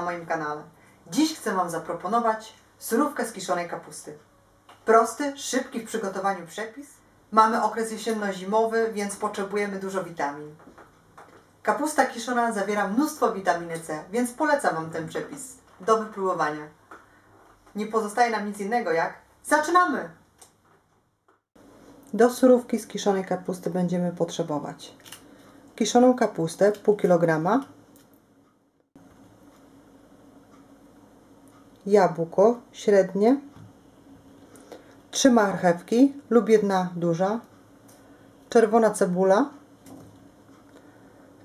na moim kanale. Dziś chcę Wam zaproponować surówkę z kiszonej kapusty. Prosty, szybki w przygotowaniu przepis. Mamy okres jesienno-zimowy, więc potrzebujemy dużo witamin. Kapusta kiszona zawiera mnóstwo witaminy C, więc polecam Wam ten przepis do wypróbowania. Nie pozostaje nam nic innego jak zaczynamy! Do surówki z kiszonej kapusty będziemy potrzebować kiszoną kapustę pół kilograma, jabłko średnie, trzy marchewki lub jedna duża, czerwona cebula,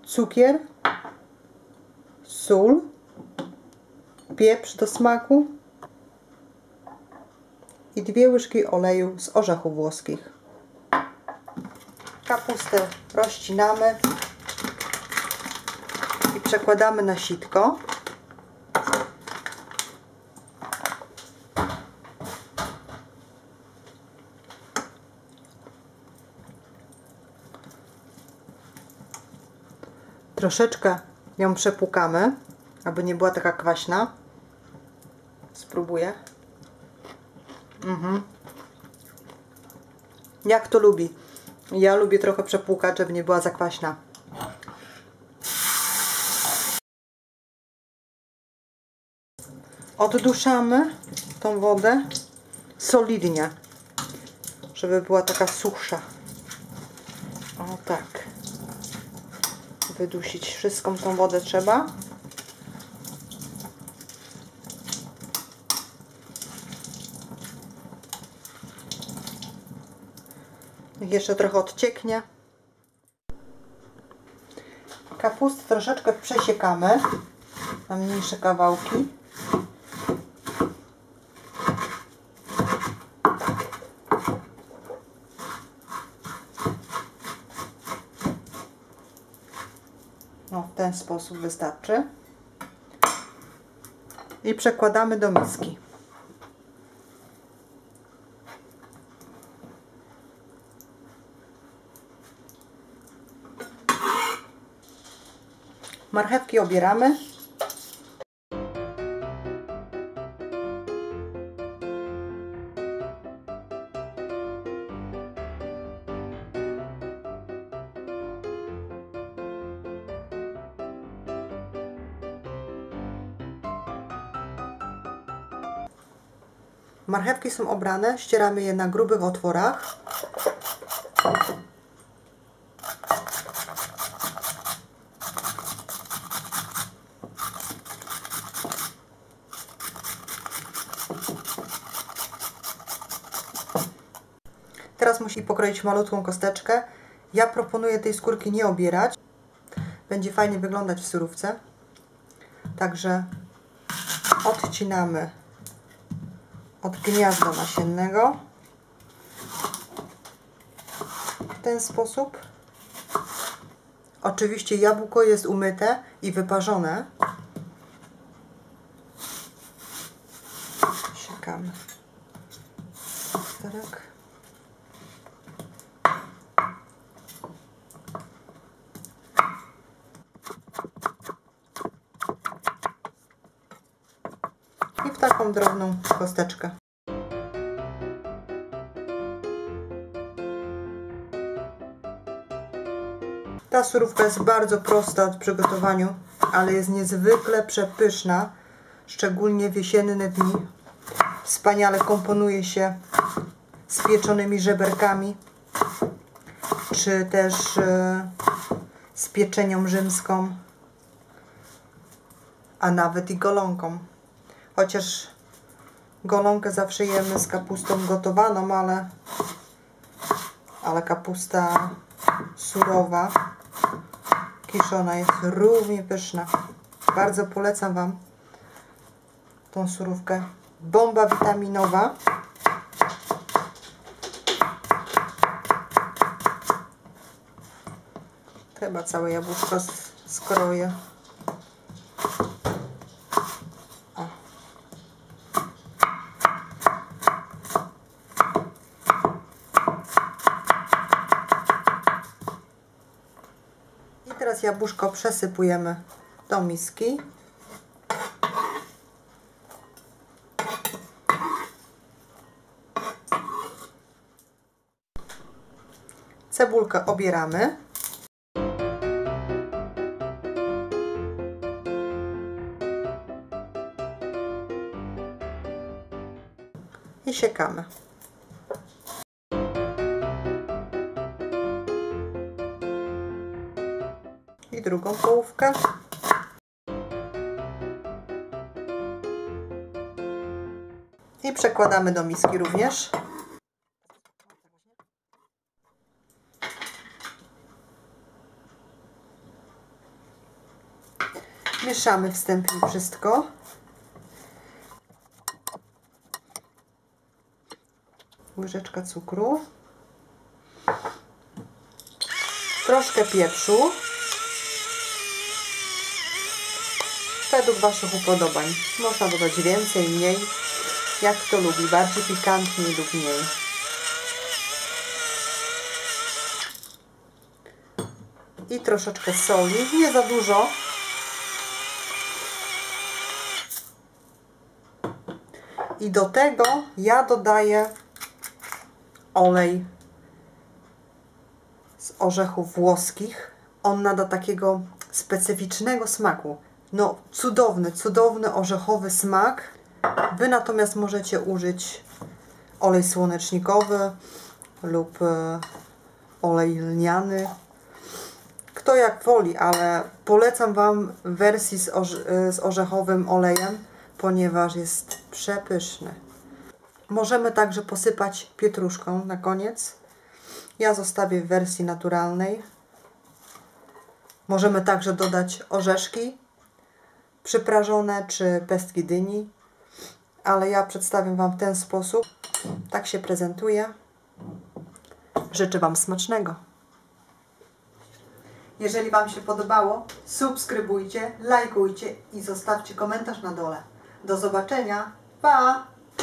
cukier, sól, pieprz do smaku i dwie łyżki oleju z orzechów włoskich. Kapustę rozcinamy i przekładamy na sitko. Troszeczkę ją przepłukamy, aby nie była taka kwaśna. Spróbuję. Mhm. Jak to lubi? Ja lubię trochę przepłukać, żeby nie była za kwaśna. Odduszamy tą wodę solidnie, żeby była taka suchsza. O tak. Wydusić wszystką tą wodę trzeba. Niech jeszcze trochę odcieknie. Kapustę troszeczkę przesiekamy na mniejsze kawałki. No, w ten sposób wystarczy. I przekładamy do miski. Marchewki obieramy. Marchewki są obrane, ścieramy je na grubych otworach. Teraz musi pokroić malutką kosteczkę. Ja proponuję tej skórki nie obierać. Będzie fajnie wyglądać w surówce. Także odcinamy od gniazda nasiennego w ten sposób. Oczywiście jabłko jest umyte i wyparzone. Siekamy. Tak. I w drobną kosteczkę. Ta surówka jest bardzo prosta w przygotowaniu, ale jest niezwykle przepyszna, szczególnie w jesienne dni. Wspaniale komponuje się z pieczonymi żeberkami, czy też e, z pieczenią rzymską, a nawet i golonką. Chociaż golonkę zawsze jemy z kapustą gotowaną, ale, ale kapusta surowa, kiszona jest równie pyszna. Bardzo polecam Wam tą surówkę. Bomba witaminowa. Chyba całe jabłuszko skroję. jabłuszko przesypujemy do miski. Cebulkę obieramy. i siekamy. Drugą połówkę. I przekładamy do miski również. Mieszamy wstępnie wszystko. Łyżeczka cukru. Troszkę pieprzu. Według Waszych upodobań. Można dodać więcej, mniej. Jak kto lubi. Bardziej pikantnie lub mniej. I troszeczkę soli. Nie za dużo. I do tego ja dodaję olej z orzechów włoskich. On nada takiego specyficznego smaku. No, cudowny, cudowny orzechowy smak. Wy natomiast możecie użyć olej słonecznikowy lub e, olej lniany. Kto jak woli, ale polecam Wam wersji z, orze z orzechowym olejem, ponieważ jest przepyszny. Możemy także posypać pietruszką na koniec. Ja zostawię w wersji naturalnej. Możemy także dodać orzeszki przyprażone czy pestki dyni, ale ja przedstawię Wam w ten sposób. Tak się prezentuje. Życzę Wam smacznego. Jeżeli Wam się podobało, subskrybujcie, lajkujcie i zostawcie komentarz na dole. Do zobaczenia. Pa!